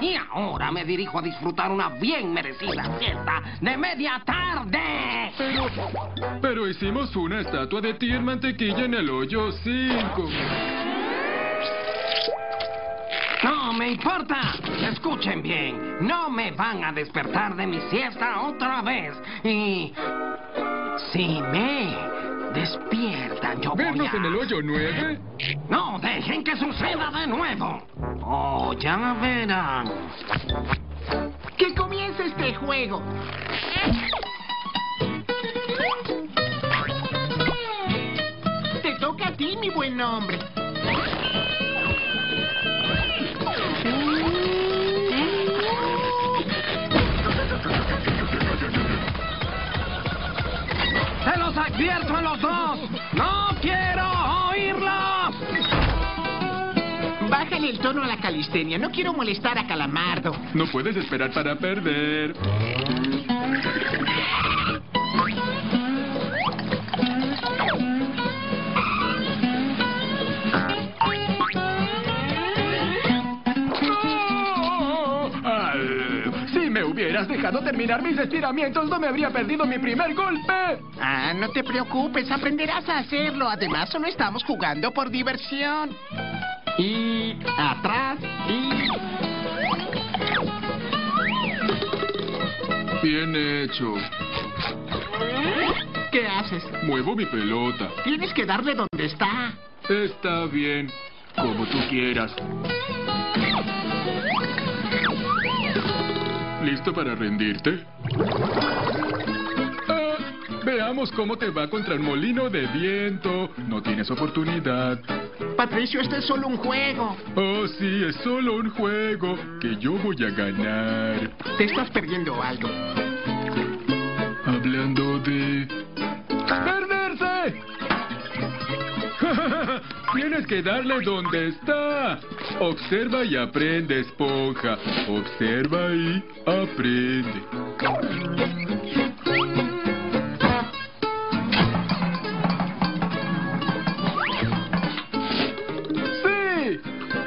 Y ahora me dirijo a disfrutar una bien merecida fiesta de media tarde. Pero, pero hicimos una estatua de ti en mantequilla en el hoyo 5. No me importa. Escuchen bien. No me van a despertar de mi siesta otra vez. Y si me despiertan, yo voy ¿Vernos a... en el hoyo 9? No dejen que suceda de nuevo. Oh, ya verán. ¡Que comience este juego! Te toca a ti, mi buen hombre. Advierto a los dos. No quiero oírlos. Bájale el tono a la calistenia. No quiero molestar a Calamardo. No puedes esperar para perder. si me hubieras dejado terminar mis estiramientos, no me habría perdido mi primer golpe. Ah, no te preocupes, aprenderás a hacerlo. Además, solo estamos jugando por diversión. Y atrás y... Bien hecho. ¿Qué haces? Muevo mi pelota. Tienes que darle donde está. Está bien, como tú quieras. ¿Listo para rendirte? Ah, veamos cómo te va contra el molino de viento. No tienes oportunidad. Patricio, este es solo un juego. Oh, sí, es solo un juego que yo voy a ganar. Te estás perdiendo algo. Tienes que darle donde está. Observa y aprende, esponja. Observa y aprende. ¡Sí!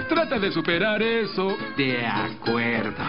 Trata de superar eso. De acuerdo.